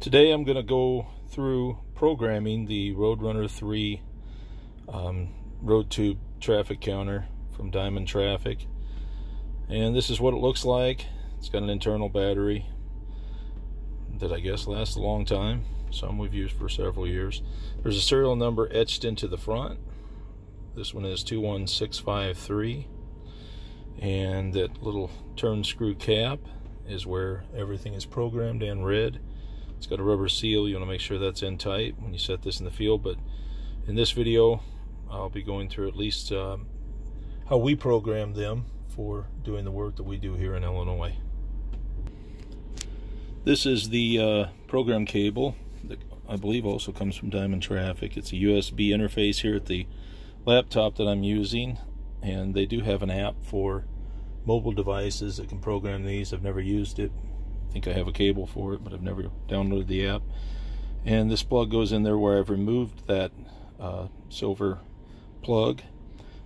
Today I'm going to go through programming the Roadrunner 3 um, road tube traffic counter from Diamond Traffic. And this is what it looks like. It's got an internal battery that I guess lasts a long time. Some we've used for several years. There's a serial number etched into the front. This one is 21653. And that little turn screw cap is where everything is programmed and read. It's got a rubber seal. You want to make sure that's in tight when you set this in the field. But in this video, I'll be going through at least um, how we program them for doing the work that we do here in Illinois. This is the uh, program cable that I believe also comes from Diamond Traffic. It's a USB interface here at the laptop that I'm using and they do have an app for mobile devices that can program these. I've never used it think I have a cable for it, but I've never downloaded the app. And this plug goes in there where I've removed that uh, silver plug.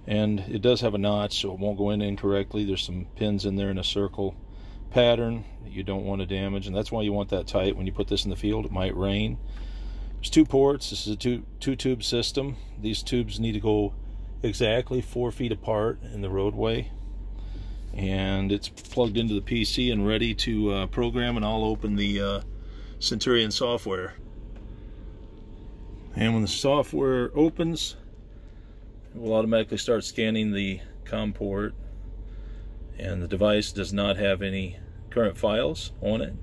And it does have a notch, so it won't go in incorrectly. There's some pins in there in a circle pattern that you don't want to damage. And that's why you want that tight. When you put this in the field, it might rain. There's two ports. This is a two, two tube system. These tubes need to go exactly four feet apart in the roadway and it's plugged into the PC and ready to uh, program and I'll open the uh, Centurion software. And when the software opens it will automatically start scanning the COM port. And the device does not have any current files on it.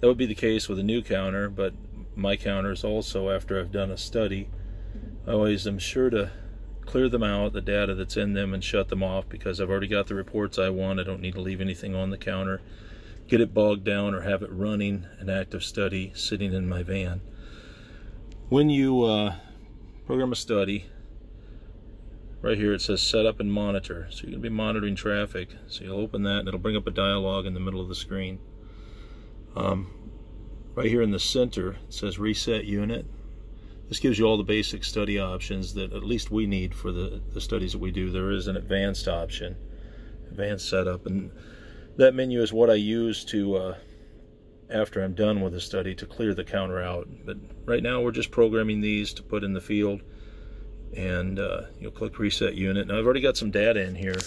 That would be the case with a new counter but my counters also after I've done a study I always am sure to clear them out, the data that's in them, and shut them off because I've already got the reports I want. I don't need to leave anything on the counter, get it bogged down, or have it running an active study sitting in my van. When you uh, program a study, right here it says set up and monitor. So you're going to be monitoring traffic. So you'll open that and it'll bring up a dialog in the middle of the screen. Um, right here in the center it says reset unit. This gives you all the basic study options that at least we need for the, the studies that we do. There is an advanced option, advanced setup, and that menu is what I use to, uh, after I'm done with the study, to clear the counter out. But right now we're just programming these to put in the field, and uh, you'll click Reset Unit. Now I've already got some data in here,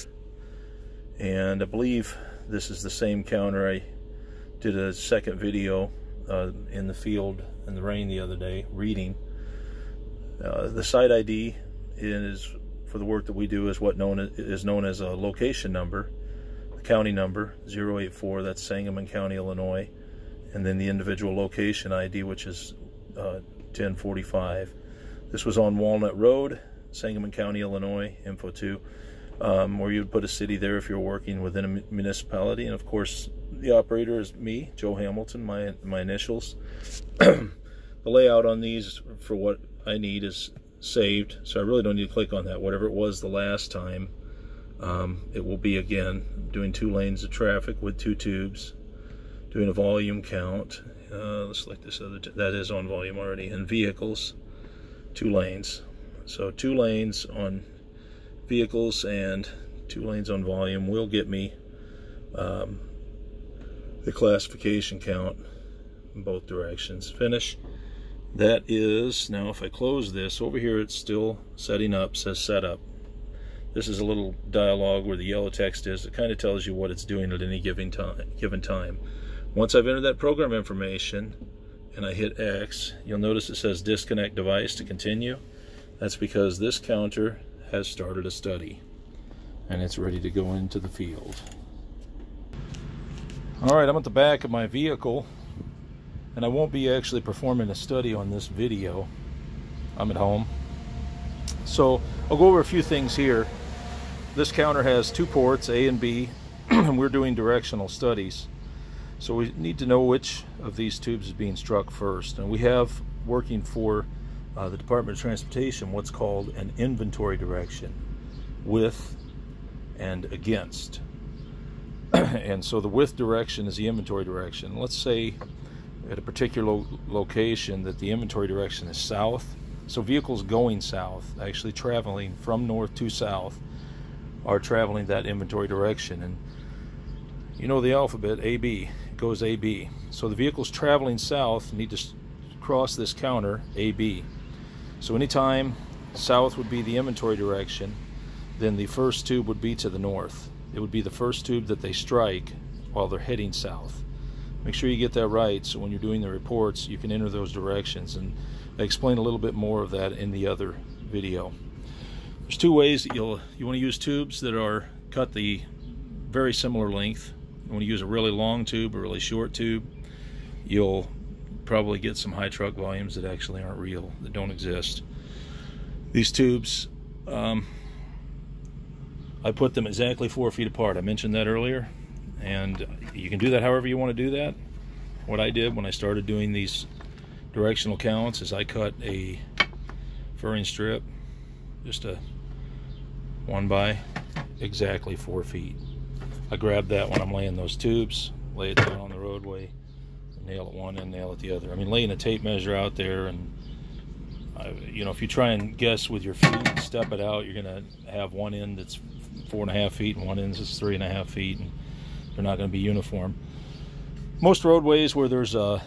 and I believe this is the same counter I did a second video uh, in the field in the rain the other day, reading. Uh, the site ID is for the work that we do is what known as, is known as a location number, the county number 084. That's Sangamon County, Illinois, and then the individual location ID, which is uh, 1045. This was on Walnut Road, Sangamon County, Illinois. Info two, um, where you'd put a city there if you're working within a municipality, and of course the operator is me, Joe Hamilton, my my initials. the layout on these for what I need is saved. So I really don't need to click on that. Whatever it was the last time, um, it will be again. Doing two lanes of traffic with two tubes. Doing a volume count. Uh, let's select this other, that is on volume already. And vehicles, two lanes. So two lanes on vehicles and two lanes on volume will get me um, the classification count in both directions. Finish that is now if I close this over here it's still setting up says setup. This is a little dialog where the yellow text is. It kind of tells you what it's doing at any given time given time. Once I've entered that program information and I hit X you'll notice it says disconnect device to continue. That's because this counter has started a study and it's ready to go into the field. All right I'm at the back of my vehicle and I won't be actually performing a study on this video. I'm at home. So I'll go over a few things here. This counter has two ports, A and B, and we're doing directional studies. So we need to know which of these tubes is being struck first. And we have working for uh, the Department of Transportation what's called an inventory direction with and against. and so the with direction is the inventory direction. Let's say at a particular lo location that the inventory direction is south. So vehicles going south, actually traveling from north to south, are traveling that inventory direction. And you know the alphabet, AB, it goes AB. So the vehicles traveling south need to cross this counter AB. So anytime south would be the inventory direction, then the first tube would be to the north. It would be the first tube that they strike while they're heading south. Make sure you get that right so when you're doing the reports you can enter those directions and I explain a little bit more of that in the other video. There's two ways that you'll you want to use tubes that are cut the very similar length. You want to use a really long tube, a really short tube. You'll probably get some high truck volumes that actually aren't real, that don't exist. These tubes, um, I put them exactly four feet apart. I mentioned that earlier, and you can do that however you want to do that. What I did when I started doing these directional counts is I cut a furring strip, just a one by exactly four feet. I grab that when I'm laying those tubes, lay it down on the roadway, nail it one and nail it the other. I mean, laying a tape measure out there and uh, you know, if you try and guess with your feet step it out, you're to have one end that's four and a half feet and one end that's three and a half feet, and they're not going to be uniform. Most roadways where there's a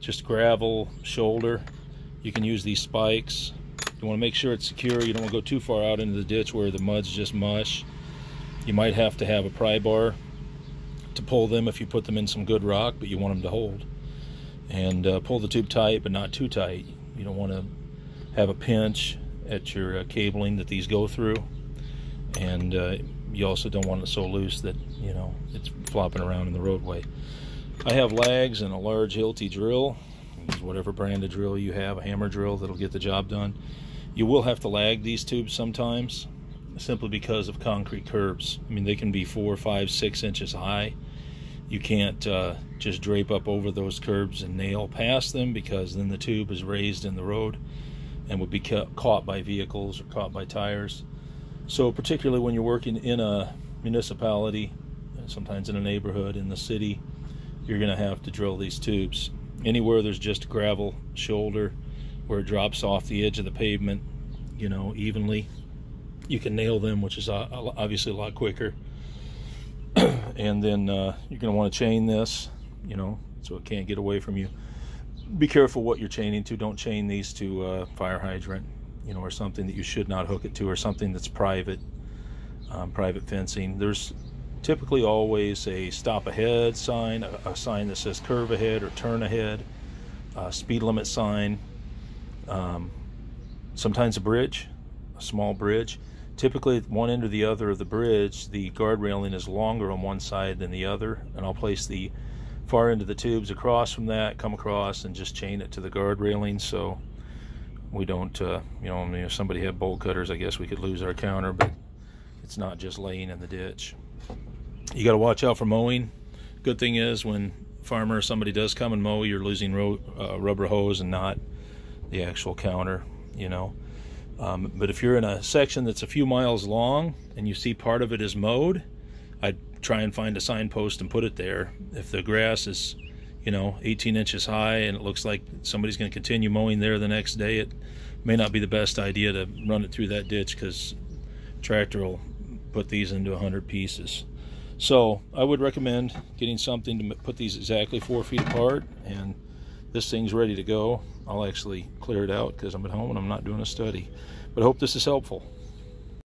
just gravel shoulder, you can use these spikes. You want to make sure it's secure. You don't want to go too far out into the ditch where the mud's just mush. You might have to have a pry bar to pull them if you put them in some good rock, but you want them to hold. And uh, pull the tube tight, but not too tight. You don't want to have a pinch at your uh, cabling that these go through. And uh, you also don't want it so loose that, you know, it's flopping around in the roadway. I have lags and a large Hilti drill. Whatever brand of drill you have, a hammer drill that'll get the job done. You will have to lag these tubes sometimes simply because of concrete curbs. I mean, they can be four, five, six inches high. You can't uh, just drape up over those curbs and nail past them because then the tube is raised in the road and would be ca caught by vehicles or caught by tires. So particularly when you're working in a municipality, sometimes in a neighborhood, in the city, you're going to have to drill these tubes. Anywhere there's just gravel shoulder where it drops off the edge of the pavement, you know, evenly, you can nail them, which is obviously a lot quicker. and then uh, you're going to want to chain this, you know, so it can't get away from you. Be careful what you're chaining to. Don't chain these to a fire hydrant, you know, or something that you should not hook it to, or something that's private, um, private fencing. There's typically always a stop ahead sign, a, a sign that says curve ahead or turn ahead, speed limit sign, um, sometimes a bridge, a small bridge Typically, at one end or the other of the bridge, the guard railing is longer on one side than the other, and I'll place the far end of the tubes across from that, come across, and just chain it to the guard railing so we don't, uh, you know, I mean, if somebody had bolt cutters, I guess we could lose our counter, but it's not just laying in the ditch. You got to watch out for mowing. Good thing is when farmer somebody does come and mow, you're losing ro uh, rubber hose and not the actual counter, you know. Um, but if you're in a section that's a few miles long and you see part of it is mowed, I'd try and find a signpost and put it there. If the grass is, you know, 18 inches high and it looks like somebody's going to continue mowing there the next day, it may not be the best idea to run it through that ditch because tractor will put these into 100 pieces. So I would recommend getting something to put these exactly four feet apart and this thing's ready to go. I'll actually clear it out because I'm at home and I'm not doing a study. But I hope this is helpful.